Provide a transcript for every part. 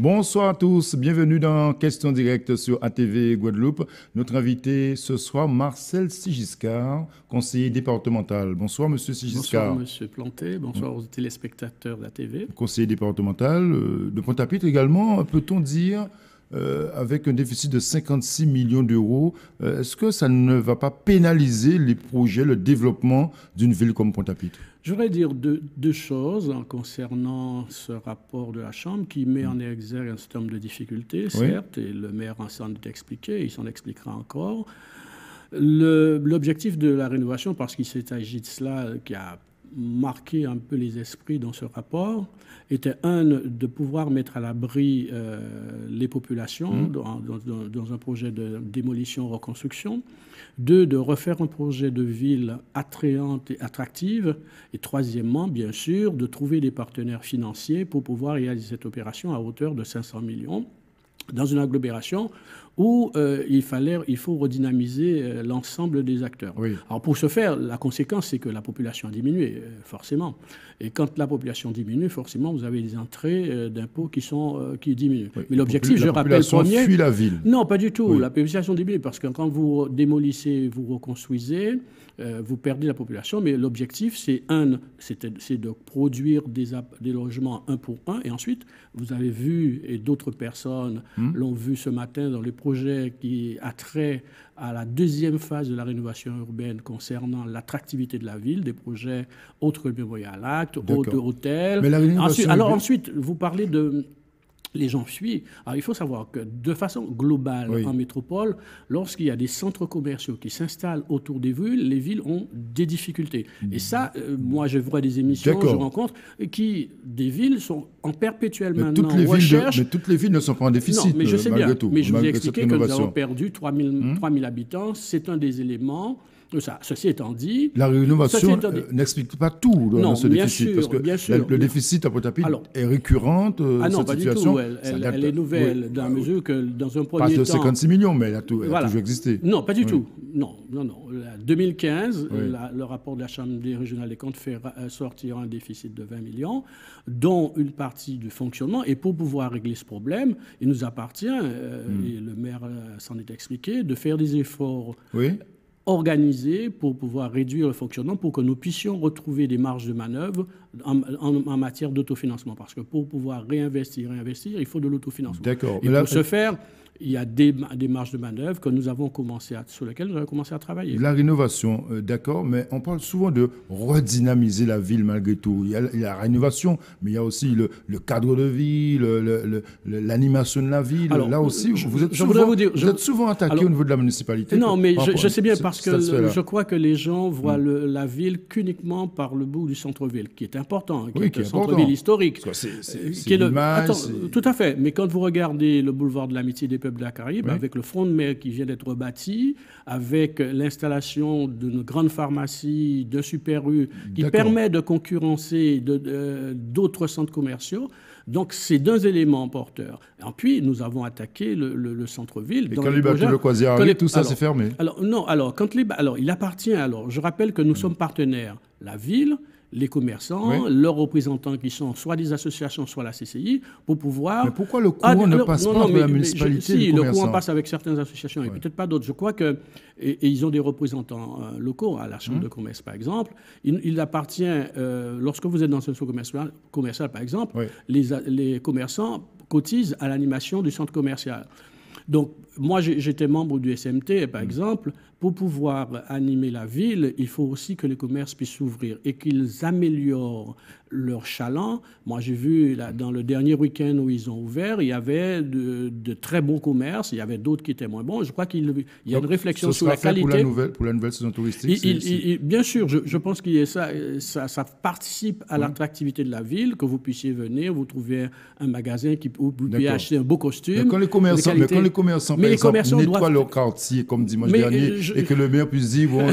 Bonsoir à tous, bienvenue dans Question directe sur ATV Guadeloupe. Notre invité ce soir, Marcel Sigiscard, conseiller départemental. Bonsoir, monsieur Sigiscard. Bonsoir, monsieur Planté. Bonsoir aux téléspectateurs d'ATV. Conseiller départemental euh, de Pointe-à-Pitre également, peut-on dire avec un déficit de 56 millions d'euros, euh, est-ce que ça ne va pas pénaliser les projets, le développement d'une ville comme Pointe-à-Pitre? Je voudrais dire deux, choses concernant ce rapport de la Chambre qui met en exergue un certain nombre de difficultés, certes, et le maire s'en est expliqué, il s'en expliquera encore. L'objectif de la rénovation, parce qu'il s'agit de cela qui a marqué un peu les esprits dans ce rapport était un de pouvoir mettre à l'abri euh, les populations mmh. dans, un projet de démolition-reconstruction, deux de refaire un projet de ville attrayante et attractive, et troisièmement, bien sûr, de trouver des partenaires financiers pour pouvoir réaliser cette opération à hauteur de 500 millions dans une agglomération où euh, il, fallait, il faut redynamiser euh, l'ensemble des acteurs. Alors pour ce faire, la conséquence, c'est que la population a diminué, euh, forcément. Et quand la population diminue, forcément, vous avez des entrées d'impôts qui, sont, qui diminuent. Mais l'objectif, je rappelle, premier... fuit la ville. Non, pas du tout. La population diminue parce que quand vous démolissez, vous reconstruisez, vous perdez la population. Mais l'objectif, c'est un, c'est de produire des, des logements un pour un. Et ensuite, vous avez vu, et d'autres personnes hmm. l'ont vu ce matin dans les projet qui a trait à la deuxième phase de la rénovation urbaine concernant l'attractivité de la ville, des projets autres que le Memorial Act, autres hôtels. alors ensuite, vous parlez de les gens fuient. Alors il faut savoir que de façon globale en métropole, lorsqu'il y a des centres commerciaux qui s'installent autour des villes, les villes ont des difficultés. Et ça, euh, moi je vois des émissions, je rencontre, qui des villes sont en perpétuelle mais maintenant toutes recherche. mais toutes les villes ne sont pas en déficit. Non, mais je sais bien. Tout, mais je vous ai expliqué que nous avons perdu 3000, 3000 hmm? habitants. C'est un des éléments ça, ceci étant dit... La rénovation euh, n'explique pas tout dans ce déficit. parce que le déficit à Pointe-à-Pitre est récurrente, euh, ah non, pas Du tout. Elle, est nouvelle, dans la mesure que dans un premier temps... Pas de 56 millions, mais elle a, toujours existé. Non, pas du tout. Non, non, non. 2015, le rapport de la Chambre des régionales des comptes fait euh, sortir un déficit de 20 millions, dont une partie du fonctionnement. Et pour pouvoir régler ce problème, il nous appartient, hmm. et le maire s'en est expliqué, de faire des efforts oui organisé pour pouvoir réduire le fonctionnement, pour que nous puissions retrouver des marges de manœuvre en, matière d'autofinancement. Parce que pour pouvoir réinvestir, réinvestir, il faut de l'autofinancement. D'accord. Et pour ce faire, il y a des, des, marges de manœuvre que nous avons commencé à, sur lesquelles nous avons commencé à travailler. La rénovation, euh, d'accord, mais on parle souvent de redynamiser la ville malgré tout. Il y a, la rénovation, mais il y a aussi le, le cadre de vie, l'animation de la ville. Là aussi, vous, êtes souvent, vous, dire, vous êtes souvent attaqué au niveau de la municipalité. Non, mais je, sais bien parce que je crois que les gens voient mm. la ville qu'uniquement par le bout du centre-ville, qui est important, qui est un centre-ville historique. C'est le... Tout à fait, mais quand vous regardez le boulevard de l'amitié des peuples, de la Caraïbe, avec le front de mer qui vient d'être bâti, avec l'installation d'une grande pharmacie, de super rue, qui permet de concurrencer d'autres centres commerciaux. Donc, c'est deux éléments porteurs. Et puis, nous avons attaqué le, centre-ville. Et quand les bateaux le arrivent, tout ça s'est fermé Alors, non, alors, quand les, alors, il appartient, alors, je rappelle que nous sommes partenaires, la ville, les commerçants, leurs représentants qui sont soit des associations, soit la CCI, pour pouvoir... Mais pourquoi le courant ne passe pas non, la municipalité Si, le courant passe avec certaines associations et peut-être pas d'autres. Je crois que... Et, ils ont des représentants euh, locaux, à la Chambre hum. de commerce par exemple. Il, appartient, euh, lorsque vous êtes dans un centre commercial, commercial par exemple, les, les commerçants cotisent à l'animation du centre commercial. Donc, moi, j'étais membre du SMT, par hum. exemple, pour pouvoir animer la ville, il faut aussi que les commerces puissent s'ouvrir et qu'ils améliorent leur chaland. Moi, j'ai vu là, dans le dernier week-end où ils ont ouvert, il y avait de, très bons commerces, il y avait d'autres qui étaient moins bons. Je crois qu'il y a une réflexion sur la qualité. Pour la, nouvelle, pour la nouvelle saison touristique Bien sûr, je, pense que ça, ça, ça, participe à l'attractivité de la ville, que vous puissiez venir, vous trouver un magasin qui, où vous pouvez acheter un beau costume. Mais quand les commerçants, les commerçants, par exemple, nettoient leur quartier, comme dimanche dernier, et que le maire puisse dire, bon,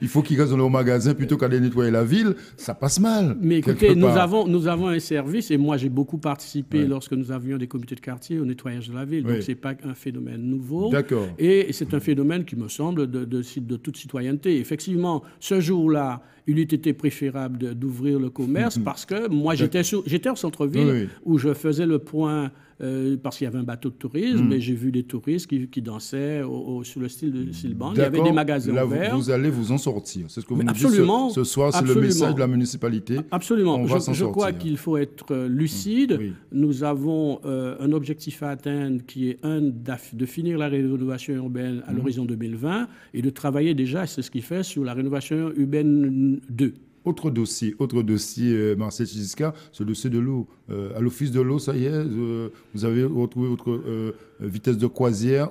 il, faut qu'ils restent dans leur magasin plutôt qu'aller nettoyer la ville, ça passe mal. Mais écoutez, nous avons, nous avons un service, et moi j'ai beaucoup participé lorsque nous avions des comités de quartier au nettoyage de la ville. Donc ce n'est pas un phénomène nouveau. D'accord. Et c'est un phénomène qui me semble de, de, de toute citoyenneté. Effectivement, ce jour-là, il eût été préférable d'ouvrir le commerce parce que moi, j'étais au centre-ville où je faisais le point euh, parce qu'il y avait un bateau de tourisme, mais j'ai vu des touristes qui, dansaient sur le style de Silban. Il y avait des magasins là, ouverts. Vous, allez vous en sortir. C'est ce que vous nous dites. Ce, soir, c'est le message de la municipalité. Absolument. je, crois qu'il faut être euh, lucide. Nous avons euh, un objectif à atteindre qui est un de finir la rénovation urbaine à l'horizon 2020 et de travailler déjà, c'est ce qu'il fait, sur la rénovation urbaine 2. Autre dossier, autre dossier, euh, Marcel Chiziska, le dossier de l'eau. Euh, à l'Office de l'eau, ça y est, euh, vous avez retrouvé votre vitesse de croisière.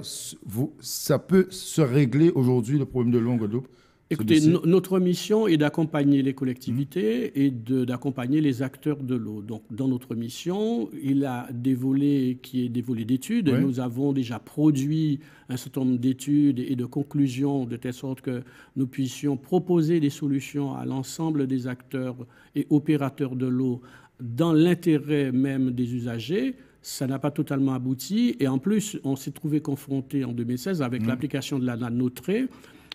Ça peut se régler aujourd'hui, le problème de l'eau en Guadeloupe Écoutez, notre mission est d'accompagner les collectivités et d'accompagner les acteurs de l'eau. Donc, dans notre mission, il a des volets qui est des volets d'études. Nous avons déjà produit un certain nombre d'études et de conclusions de telle sorte que nous puissions proposer des solutions à l'ensemble des acteurs et opérateurs de l'eau dans l'intérêt même des usagers. Ça n'a pas totalement abouti. Et en plus, on s'est trouvé confronté en 2016 avec mmh. l'application de la NOTRE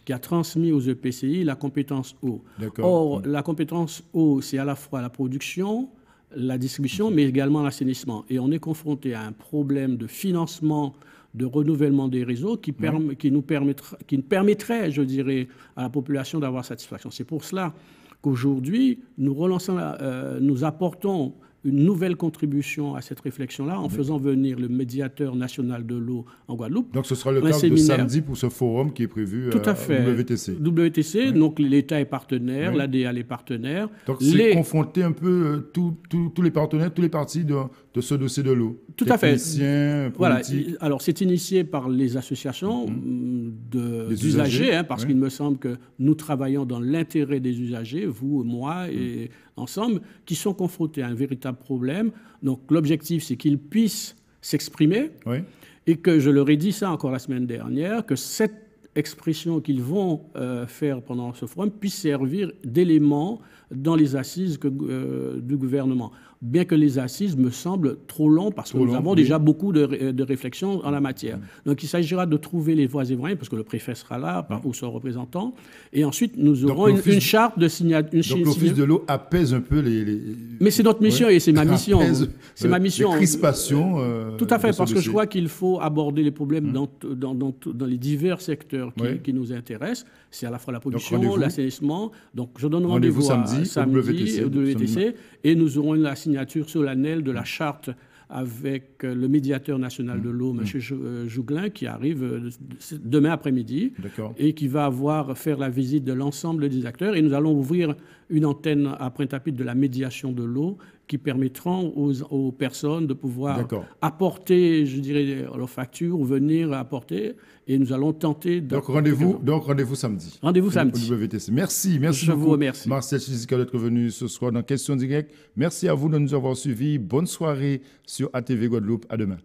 qui a transmis aux EPCI la compétence eau. Or, la compétence eau, c'est à la fois la production, la distribution, mais également l'assainissement. Et on est confronté à un problème de financement, de renouvellement des réseaux qui, qui nous permettra, qui permettrait, je dirais, à la population d'avoir satisfaction. C'est pour cela qu'aujourd'hui, nous relançons, euh, nous apportons une nouvelle contribution à cette réflexion-là en faisant venir le médiateur national de l'eau en Guadeloupe. Donc ce sera le cas de samedi pour ce forum qui est prévu Tout à, fait. WTC. WTC, donc l'État est partenaire, l'ADA est partenaire. Donc c'est confronter un peu euh, tous les partenaires, tous les partis de, de ce dossier de l'eau. Tout à fait. Voilà. Alors c'est initié par les associations mm-hmm. d'usagers, hein, parce qu'il me semble que nous travaillons dans l'intérêt des usagers, vous, moi et mm. ensemble, qui sont confrontés à un véritable problème. Donc l'objectif, c'est qu'ils puissent s'exprimer et que, je leur ai dit ça encore la semaine dernière, que cette expression qu'ils vont euh, faire pendant ce forum puisse servir d'élément dans les assises que, euh, du gouvernement bien que les assises me semblent trop longs parce que nous avons déjà beaucoup de, de, réflexions en la matière. Donc il s'agira de trouver les voies moyens, parce que le préfet sera là, par, ou son représentant, et ensuite nous aurons une, charte de signature. Donc l'Office de l'eau apaise un peu les... Mais c'est notre mission et c'est ma mission. C'est ma mission. Les crispations. Euh, Tout à fait, parce que je crois qu'il faut aborder les problèmes hum. dans, dans, dans, les divers secteurs qui, qui nous intéressent. C'est à la fois la pollution, l'assainissement. Donc je donne rendez-vous samedi, samedi au WTC, et nous aurons la signature solennelle de la charte avec euh, le médiateur national de l'eau, M. Mm. Euh, Jouglin, qui arrive euh, demain après-midi et qui va avoir faire la visite de l'ensemble des acteurs. Et nous allons ouvrir une antenne à Pointe-à-Pitre de la médiation de l'eau qui permettront aux, personnes de pouvoir apporter, je dirais, leurs factures ou venir apporter. Et nous allons tenter de. Donc rendez-vous, donc rendez-vous samedi. Rendez-vous samedi. Merci, merci Je beaucoup. vous remercie. Marcel Chizika d'être venu ce soir dans Question Directe. Merci à vous de nous avoir suivis. Bonne soirée sur ATV Guadeloupe. À demain.